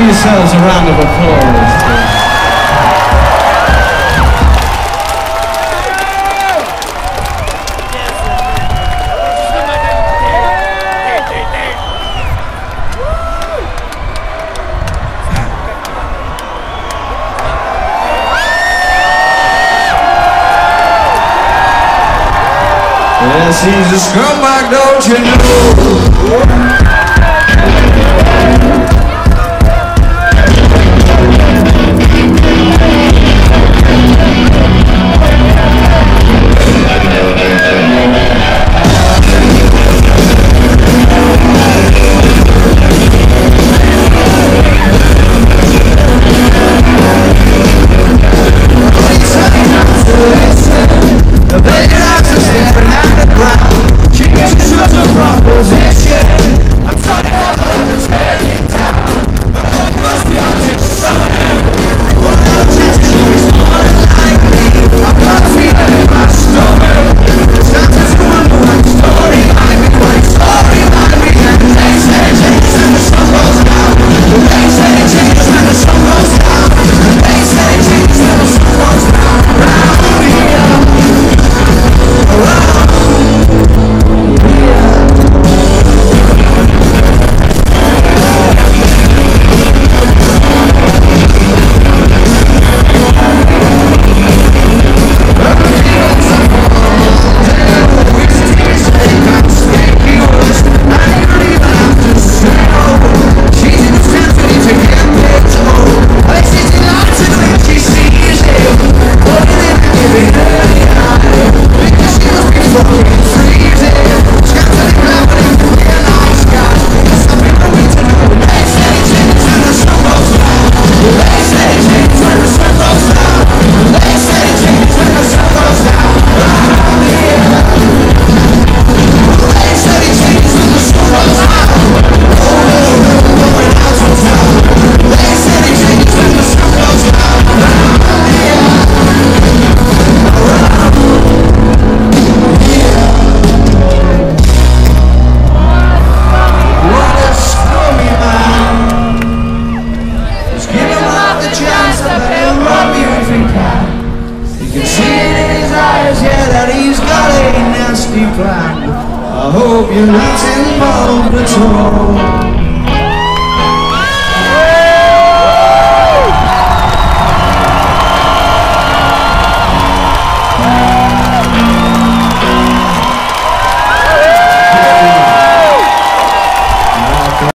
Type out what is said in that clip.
yourselves a round of applause. Yes, he's a scumbag, don't you know? fucking I hope you're not involved at all